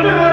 ஆண்டவரே